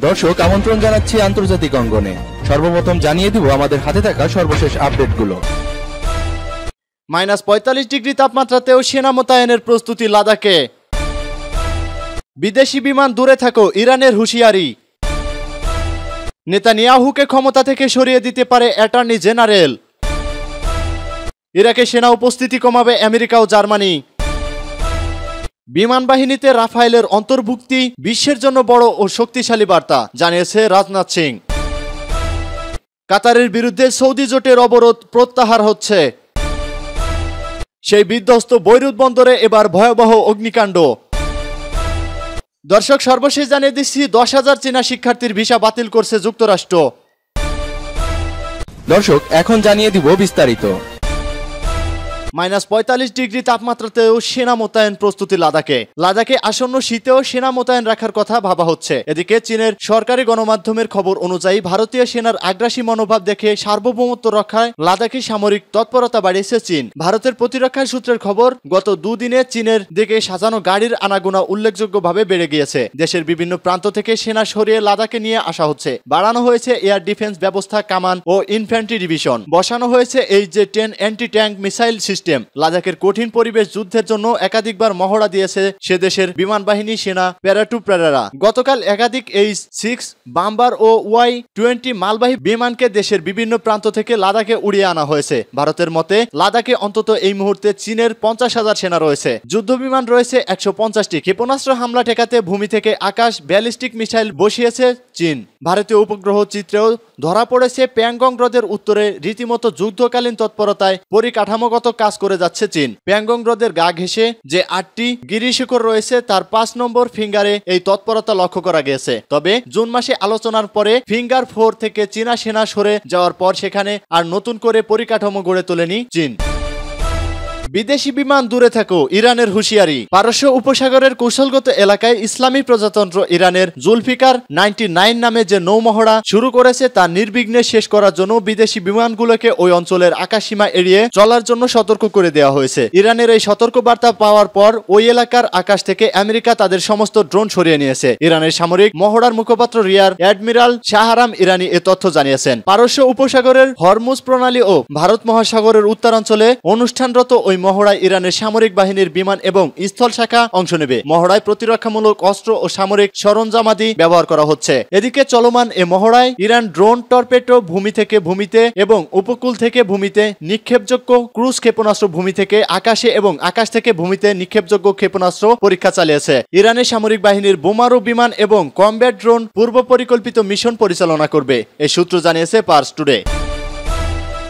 দর্শক আমন্ত্রণ জানাচ্ছি আন্তর্জাতিক অঙ্গনে। সর্বপ্রথম জানিয়ে দিব আমাদের হাতে থাকা সর্বশেষ আপডেটগুলো। মাইনাস পঁয়তাল্লিশ ডিগ্রি তাপমাত্রাতেও সেনা মোতায়েনের প্রস্তুতি লাদাখে। বিদেশি বিমান দূরে থাকো ইরানের হুঁশিয়ারি। নেতানিয়াহুকে ক্ষমতা থেকে সরিয়ে দিতে পারে অ্যাটর্নি জেনারেল। ইরাকে সেনা উপস্থিতি কমাবে আমেরিকা ও জার্মানি। বিমান বাহিনীতে রাফায়েলের অন্তর্ভুক্তি, বিশ্বের জন্য বড় ও শক্তিশালী বার্তা, জানিয়েছে রাজনাথ সিং। কাতারের বিরুদ্ধে সৌদি জোটের অবরোধ প্রত্যাহার হচ্ছে। সেই বিধ্বস্ত বৈরুত বন্দরে এবার ভয়াবহ অগ্নিকাণ্ড। দর্শক, সর্বশেষ জানিয়ে দিচ্ছি, দশ হাজার চীনা শিক্ষার্থীর ভিসা বাতিল করছে যুক্তরাষ্ট্র। দর্শক, এখন জানিয়ে দিব বিস্তারিত। মাইনাস পঁয়তাল্লিশ ডিগ্রি তাপমাত্রাতেও সেনা মোতায়েন প্রস্তুতি লাদাখে। লাদাখে আসন্ন শীতেও সেনা মোতায়েন রাখার কথা ভাবা হচ্ছে। এদিকে চীনের সরকারি গণমাধ্যমের খবর অনুযায়ী ভারতীয় সেনার আগ্রাসী মনোভাব দেখে সার্বভৌমত্ব রক্ষায় লাদাখে সামরিক তৎপরতা বাড়িয়েছে চীন। ভারতের প্রতিরক্ষা সূত্রের খবর, গত দুদিনে চীনের দিকে সাজানো গাড়ির আনাগোনা উল্লেখযোগ্যভাবে বেড়ে গিয়েছে। দেশের বিভিন্ন প্রান্ত থেকে সেনা সরিয়ে লাদাখে নিয়ে আসা হচ্ছে। বাড়ানো হয়েছে এয়ার ডিফেন্স ব্যবস্থা, কামান ও ইনফ্যান্ট্রি ডিভিশন। বসানো হয়েছে এই যে ten anti tank missile system. লাদাখের কঠিন পরিবেশ যুদ্ধের জন্য একাধিকবার মহড়া দিয়েছে সে দেশের বিমান বাহিনী সেনা প্যারাটুপ্রেরারা গতকাল একাধিক এই সিক্স, বাম্বার ও ওয়াই টোয়েন্টি মালবাহী বিমানকে দেশের বিভিন্ন প্রান্ত থেকে লাদাখে উড়িয়ে আনা হয়েছে। ভারতের মতে, লাদাখে অন্তত এই মুহূর্তে চীনের পঞ্চাশ হাজার সেনা রয়েছে। যুদ্ধ বিমান রয়েছে একশো পঞ্চাশটি। ক্ষেপণাস্ত্র হামলা ঠেকাতে ভূমি থেকে আকাশ ব্যালিস্টিক মিসাইল বসিয়েছে চীন। ভারতীয় উপগ্রহ চিত্রেও ধরা পড়েছে প্যাংগং হ্রদের উত্তরে। রীতিমতো যুদ্ধকালীন তৎপরতায় পরিকাঠামোগত কাজ করে যাচ্ছে চীন। প্যাংগং হ্রদের গা ঘেঁষে যে আটটি গিরিশিখর রয়েছে, তার পাঁচ নম্বর ফিঙ্গারে এই তৎপরতা লক্ষ্য করা গেছে। তবে জুন মাসে আলোচনার পরে ফিঙ্গার ফোর থেকে চীনা সেনা সরে যাওয়ার পর সেখানে আর নতুন করে পরিকাঠামো গড়ে তোলেনি চীন। বিদেশি বিমান দূরে থাকো, ইরানের হুঁশিয়ারি। পারস্য উপসাগরের কৌশলগত এলাকায় ইসলামী প্রজাতন্ত্র ইরানের জুলফিকার নাইনটি নাইন নামে যে নৌমহড়া শুরু করেছে, তা নির্বিঘ্নে শেষ করার জন্য বিদেশি বিমানগুলোকে ওই অঞ্চলের আকাশসীমা এড়িয়ে চলার জন্য সতর্ক করে দেওয়া হয়েছে। ইরানের এই সতর্ক বার্তা পাওয়ার পর, ওই এলাকার আকাশ থেকে আমেরিকা তাদের সমস্ত ড্রোন সরিয়ে নিয়েছে। ইরানের সামরিক মহড়ার মুখপাত্র রিয়ার অ্যাডমিরাল শাহরাম ইরানি এ তথ্য জানিয়েছেন। পারস্য উপসাগরের হরমুজ প্রণালী ও ভারত মহাসাগরের উত্তরাঞ্চলে অনুষ্ঠানরত ওই মহড়ায় ইরানের সামরিক বাহিনীর বিমান এবং স্থল শাখা অংশ নেবে। মহড়ায় প্রতিরক্ষামূলক অস্ত্র ও সামরিক সরঞ্জামাদি ব্যবহার করা হচ্ছে। এদিকে চলমান এ মহড়ায় ইরান ড্রোন টর্পেটো ভূমি থেকে ভূমিতে এবং উপকূল থেকে ভূমিতে নিক্ষেপযোগ্য ক্রুজ ক্ষেপণাস্ত্র ভূমি থেকে আকাশে এবং আকাশ থেকে ভূমিতে নিক্ষেপযোগ্য ক্ষেপণাস্ত্র পরীক্ষা চালিয়েছে। ইরানের সামরিক বাহিনীর বোমারু বিমান এবং কমব্যাট ড্রোন পূর্ব পরিকল্পিত মিশন পরিচালনা করবে এই সূত্র জানিয়েছে পার্স টুডে।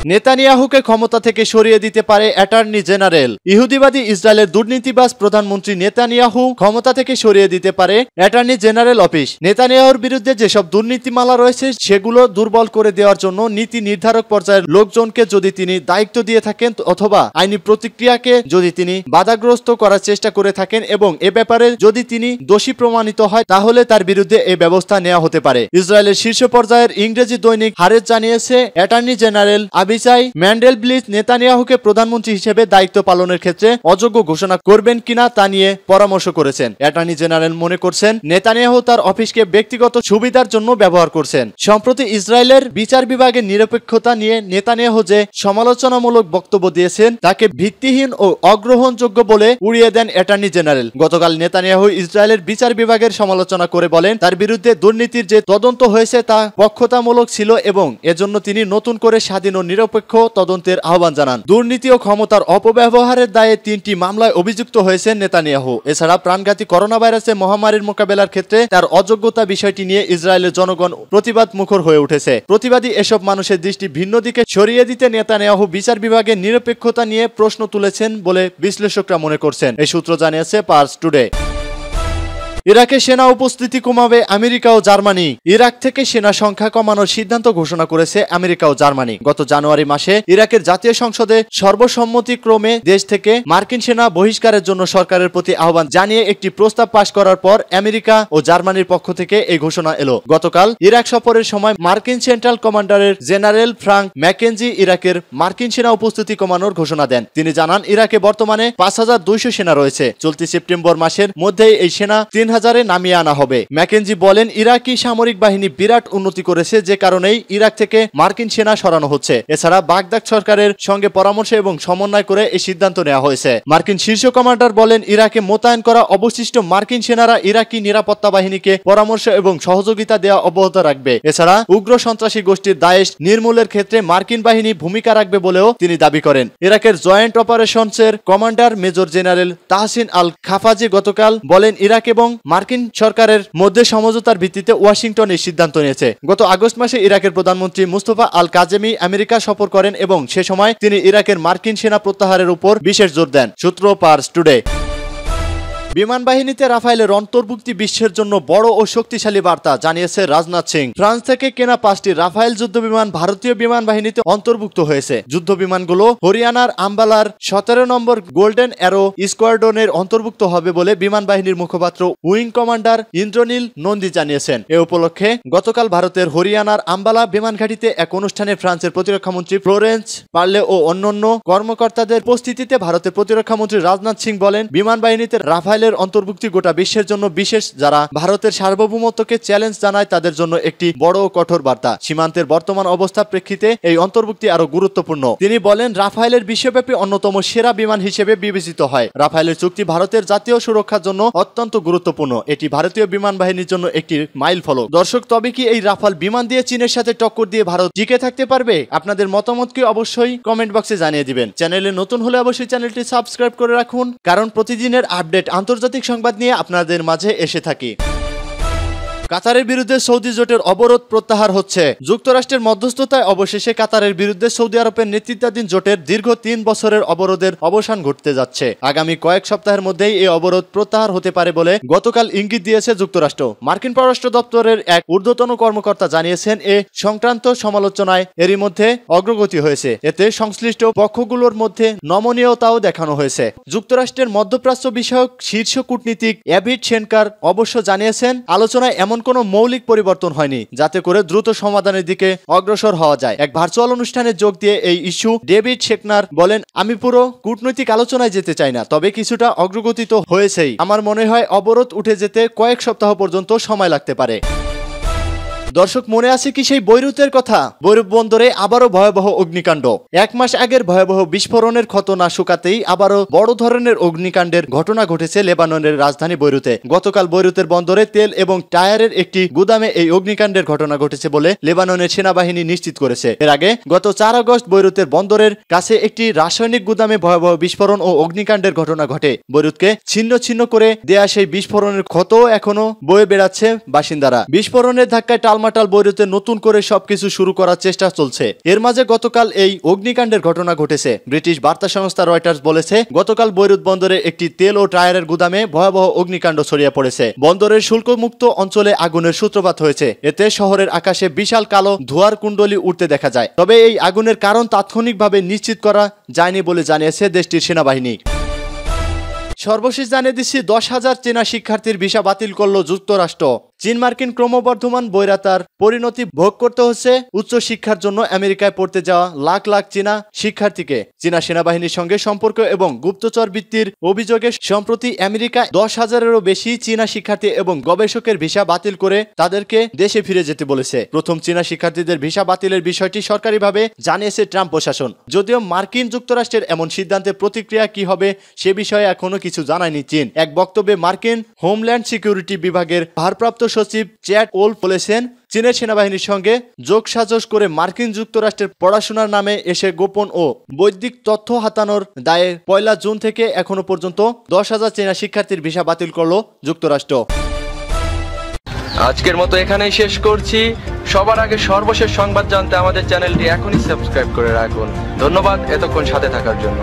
নেতানিয়াহুকে ক্ষমতা থেকে সরিয়ে দিতে পারে অ্যাটর্নি জেনারেল। ইহুদিবাদী ইসরায়েলের দুর্নীতিবাজ প্রধানমন্ত্রী নেতানিয়াহু ক্ষমতা থেকে সরিয়ে দিতে পারে অ্যাটর্নি জেনারেল অফিস। নেতানিয়াহুর বিরুদ্ধে যেসব দুর্নীতিমালা রয়েছে, সেগুলো দুর্বল করে দেওয়ার জন্য নীতি নির্ধারক পর্যায়ের লোকজনকে যদি তিনি দায়িত্ব দিয়ে থাকেন অথবা আইনি প্রতিক্রিয়াকে যদি তিনি বাধাগ্রস্ত করার চেষ্টা করে থাকেন এবং এ ব্যাপারে যদি তিনি দোষী প্রমাণিত হয়, তাহলে তার বিরুদ্ধে এ ব্যবস্থা নেওয়া হতে পারে। ইসরায়েলের শীর্ষ পর্যায়ের ইংরেজি দৈনিক হারেজ জানিয়েছে, attorney general Avichai Mandelblit নেতানিয়াহুকে প্রধানমন্ত্রী হিসেবে দায়িত্ব পালনের ক্ষেত্রে অযোগ্য ঘোষণা করবেন কিনা তা নিয়ে পরামর্শ করেছেন। অ্যাটর্নি জেনারেল মনে করছেন, নেতানিয়াহু তার অফিসকে ব্যক্তিগত সুবিধার জন্য ব্যবহার করছেন। সম্প্রতি ইসরায়েলের বিচার বিভাগের নিরপেক্ষতা নিয়ে নেতানিয়াহু যে সমালোচনামূলক বক্তব্য দিয়েছেন, তাকে ভিত্তিহীন ও অগ্রহণযোগ্য বলে উড়িয়ে দেন অ্যাটর্নি জেনারেল। গতকাল নেতানিয়াহু ইসরায়েলের বিচার বিভাগের সমালোচনা করে বলেন, তার বিরুদ্ধে দুর্নীতির যে তদন্ত হয়েছে তা পক্ষতামূলক ছিল এবং এজন্য তিনি নতুন করে স্বাধীন ও নিরপেক্ষ তদন্তের আহ্বান জানান। দুর্নীতি ও ক্ষমতার অপব্যবহারের দায়ে তিনটি মামলায় অভিযুক্ত হয়েছেন নেতানিয়াহু। এছাড়া প্রাণঘাতী করোনা ভাইরাসের মহামারীর মোকাবেলার ক্ষেত্রে তার অযোগ্যতা বিষয়টি নিয়ে ইসরায়েলের জনগণ প্রতিবাদ মুখর হয়ে উঠেছে। প্রতিবাদী এসব মানুষের দৃষ্টি ভিন্ন দিকে সরিয়ে দিতে নেতানিয়াহু বিচার বিভাগের নিরপেক্ষতা নিয়ে প্রশ্ন তুলেছেন বলে বিশ্লেষকরা মনে করছেন। এই সূত্র জানিয়েছে পার্স টুডে। ইরাকে সেনা উপস্থিতি কমাবে আমেরিকা ও জার্মানি। ইরাক থেকে সেনা সংখ্যা কমানোর সিদ্ধান্ত ঘোষণা করেছে আমেরিকা ও জার্মানি। গত জানুয়ারি মাসে ইরাকের জাতীয় সংসদে সর্বসম্মতিক্রমে দেশ থেকে মার্কিন সেনা বহিষ্কারের জন্য সরকারের প্রতি আহ্বান জানিয়ে একটি প্রস্তাব পাশ করার পর আমেরিকা ও জার্মানির পক্ষ থেকে এই ঘোষণা এলো। গতকাল ইরাক সফরের সময় মার্কিন সেন্ট্রাল কমান্ডারের জেনারেল ফ্রাঙ্ক ম্যাকেনজি ইরাকের মার্কিন সেনা উপস্থিতি কমানোর ঘোষণা দেন। তিনি জানান, ইরাকে বর্তমানে পাঁচ হাজার দুইশো সেনা রয়েছে। চলতি সেপ্টেম্বর মাসের মধ্যেই এই সেনা তিন হাজারে নামিয়ে আনা হবে। ম্যাকেনজি বলেন, ইরাকি সামরিক বাহিনী বিরাট উন্নতি করেছে যে কারণেই ইরাক থেকে মার্কিন সেনা সরানো হচ্ছে। এছাড়া বাগদাদ সরকারের সঙ্গে পরামর্শ এবং সমন্বয় করে এই সিদ্ধান্ত নেওয়া হয়েছে। মার্কিন শীর্ষ কমান্ডার বলেন, ইরাকে মোতায়েন করা অবশিষ্ট মার্কিন সেনারা ইরাকি নিরাপত্তা বাহিনীকে পরামর্শ এবং সহযোগিতা দেওয়া অব্যাহত রাখবে। এছাড়া উগ্র সন্ত্রাসী গোষ্ঠীর দায়েশ নির্মূলের ক্ষেত্রে মার্কিন বাহিনী ভূমিকা রাখবে বলেও তিনি দাবি করেন। ইরাকের joint অপারেশনসের commander major general Tahsin al Khafaji গতকাল বলেন, ইরাক এবং মার্কিন সরকারের মধ্যে সমঝোতার ভিত্তিতে ওয়াশিংটন এই সিদ্ধান্ত নিয়েছে। গত আগস্ট মাসে ইরাকের প্রধানমন্ত্রী মুস্তফা আল কাজেমি আমেরিকা সফর করেন এবং সে সময় তিনি ইরাকের মার্কিন সেনা প্রত্যাহারের উপর বিশেষ জোর দেন। সূত্র পার্স টুডে। বিমান বাহিনীতে রাফাইলের অন্তর্ভুক্তি বিশ্বের জন্য বড় ও শক্তিশালী বার্তা, জানিয়েছে রাজনাথ সিং। ফ্রান্স থেকে কেনা পাঁচটি রাফাইল যুদ্ধ বিমান ভারতীয় বিমান বাহিনীতে অন্তর্ভুক্ত হয়েছে। যুদ্ধ বিমানগুলো হরিয়ানার আম্বালার সতেরো নম্বর গোল্ডেন অ্যারো স্কোয়াড্রনের অন্তর্ভুক্ত হবে বলে বিমান বাহিনীর মুখপাত্র উইং কমান্ডার ইন্দ্রনীল নন্দী জানিয়েছেন। এ উপলক্ষে গতকাল ভারতের হরিয়ানার আম্বালা বিমান ঘাঁটিতে এক অনুষ্ঠানে ফ্রান্সের প্রতিরক্ষামন্ত্রী ফ্লোরেন্স পার্লে ও অন্যান্য কর্মকর্তাদের উপস্থিতিতে ভারতের প্রতিরক্ষামন্ত্রী রাজনাথ সিং বলেন বিমান বাহিনীতে রাফাইলের অন্তর্ভুক্তি গোটা বিশ্বের জন্য বিশেষ, যারা ভারতের সার্বভৌমত্বকে চ্যালেঞ্জ জানায় তাদের জন্য একটি বড় কঠোর বার্তা। সীমান্তের বর্তমান অবস্থা প্রেক্ষিতে এই অন্তর্ভুক্তি আরও গুরুত্বপূর্ণ। তিনি বলেন রাফাইলের বিশ্বব্যাপী অন্যতম সেরা বিমান হিসেবে বিবেচিত হয়। রাফাইলের চুক্তি ভারতের জাতীয় সুরক্ষার জন্য অত্যন্ত গুরুত্বপূর্ণ। এটি ভারতীয় বিমান বাহিনীর জন্য একটি মাইল ফলক। দর্শক, তবে কি এই রাফাল বিমান দিয়ে চীনের সাথে টক্কর দিয়ে ভারত টিকে থাকতে পারবে? আপনাদের মতামতকে অবশ্যই কমেন্ট বক্সে জানিয়ে দিবেন। চ্যানেলে নতুন হলে অবশ্যই চ্যানেলটি সাবস্ক্রাইব করে রাখুন, কারণ প্রতিদিনের আপডেট আন্তর্জাতিক সংবাদ নিয়ে আপনাদের মাঝে এসে থাকি। কাতারের বিরুদ্ধে সৌদি জোটের অবরোধ প্রত্যাহার হচ্ছে। যুক্তরাষ্ট্রের মধ্যস্থতায় অবশেষে কাতারের বিরুদ্ধে সৌদি আরবের নেতৃত্বাধীন জোটের দীর্ঘ তিন বছরের অবরোধের অবসান ঘটতে যাচ্ছে। আগামী কয়েক সপ্তাহের মধ্যেই এই অবরোধ প্রত্যাহার হতে পারে বলে গতকাল ইঙ্গিত দিয়েছে যুক্তরাষ্ট্র। মার্কিন পররাষ্ট্র দপ্তরের এক ঊর্ধ্বতন কর্মকর্তা জানিয়েছেন, এ সংক্রান্ত সমালোচনায় এরই মধ্যে অগ্রগতি হয়েছে। এতে সংশ্লিষ্ট পক্ষগুলোর মধ্যে নমনীয়তাও দেখানো হয়েছে। যুক্তরাষ্ট্রের মধ্যপ্রাচ্য বিষয়ক শীর্ষ কূটনীতিক অ্যাভিড সেনকার অবশ্য জানিয়েছেন, আলোচনায় এমন কোনো মৌলিক পরিবর্তন হয়নি, যাতে করে দ্রুত সমাধানের দিকে অগ্রসর হওয়া যায়। এক ভার্চুয়াল অনুষ্ঠানে যোগ দিয়ে এই ইস্যু ডেভিড শেখনার বলেন, আমি পুরো কূটনৈতিক আলোচনায় যেতে চাই না, তবে কিছুটা অগ্রগতি তো হয়েছেই। আমার মনে হয় অবরোধ উঠে যেতে কয়েক সপ্তাহ পর্যন্ত সময় লাগতে পারে। দর্শক, মনে আছে কি সেই বৈরুতের কথা? বৈরুত বন্দরে আবারও ভয়াবহ অগ্নিকাণ্ড। এক মাস আগের ভয়াবহ বিস্ফোরণের ক্ষত না শুকাতেই আবারও বড় ধরনের অগ্নিকাণ্ডের ঘটনা ঘটেছে লেবাননের রাজধানী বৈরুতে। গতকাল বৈরুতের বন্দরে তেল এবং টায়ারের একটি গুদামে এই অগ্নিকাণ্ডের ঘটনা ঘটেছে বলে লেবাননের সেনাবাহিনী নিশ্চিত করেছে। এর আগে গত চার আগস্ট বৈরুতের বন্দরের কাছে একটি রাসায়নিক গুদামে ভয়াবহ বিস্ফোরণ ও অগ্নিকাণ্ডের ঘটনা ঘটে। বৈরুতকে ছিন্ন ছিন্ন করে দেয়া সেই বিস্ফোরণের ক্ষত এখনও বয়ে বেড়াচ্ছে বাসিন্দারা। বিস্ফোরণের ধাক্কায় টালমাটাল বৈরুতে নতুন করে সবকিছু শুরু করার চেষ্টা চলছে। এর মাঝে গতকাল এই অগ্নিকাণ্ডের ঘটনা ঘটেছে। ব্রিটিশ বার্তা সংস্থা রয়টার্স বলেছে, গতকাল বৈরুত বন্দরে একটি তেল ও টায়ারের গুদামে ভয়াবহ অগ্নিকাণ্ড ছড়িয়ে পড়েছে। বন্দরের শুল্কমুক্ত অঞ্চলে আগুনের সূত্রপাত হয়েছে। এতে শহরের আকাশে বিশাল কালো ধোয়ার কুণ্ডলি উঠতে দেখা যায়। তবে এই আগুনের কারণ তাৎক্ষণিকভাবে নিশ্চিত করা যায়নি বলে জানিয়েছে দেশটির সেনাবাহিনী। সর্বশেষ জানিয়ে দিচ্ছি, দশ হাজার চীনা শিক্ষার্থীর ভিসা বাতিল করল যুক্তরাষ্ট্র। চীন মার্কিন ক্রমবর্ধমান বৈরাতার পরিণতি ভোগ করতে হচ্ছে উচ্চ শিক্ষার জন্য আমেরিকায় পড়তে যাওয়া লাখ লাখ চীনা শিক্ষার্থীকে। চীনা সেনাবাহিনীর সঙ্গে সম্পর্ক এবং গুপ্তচর বৃত্তির অভিযোগে সম্প্রতি আমেরিকায় দশ হাজারেরও বেশি চীনা শিক্ষার্থী এবং গবেষকের ভিসা বাতিল করে তাদেরকে দেশে ফিরে যেতে বলেছে। প্রথম চীনা শিক্ষার্থীদের ভিসা বাতিলের বিষয়টি সরকারিভাবে জানিয়েছে ট্রাম্প প্রশাসন। যদিও মার্কিন যুক্তরাষ্ট্রের এমন সিদ্ধান্তের প্রতিক্রিয়া কি হবে সে বিষয়ে এখনও কিছু জানায়নি চীন। এক বক্তব্যে মার্কিন হোমল্যান্ড সিকিউরিটি বিভাগের ভারপ্রাপ্ত সচিব চ্যাট ওল বলেছেন, চীনের সেনাবাহিনীর সঙ্গে যোগসাজশ করে মার্কিন যুক্তরাষ্ট্রের পড়াশোনার নামে এসে গোপন ও বৈদিক তথ্য হাতানোর দায়ে পয়লা জুন থেকে এখনও পর্যন্ত দশ হাজার চীনা শিক্ষার্থীর ভিসা বাতিল করল যুক্তরাষ্ট্র। আজকের মতো এখানেই শেষ করছি। সবার আগে সর্বশেষ সংবাদ জানতে আমাদের চ্যানেলটি এখনই সাবস্ক্রাইব করে রাখুন। ধন্যবাদ এতক্ষণ সাথে থাকার জন্য।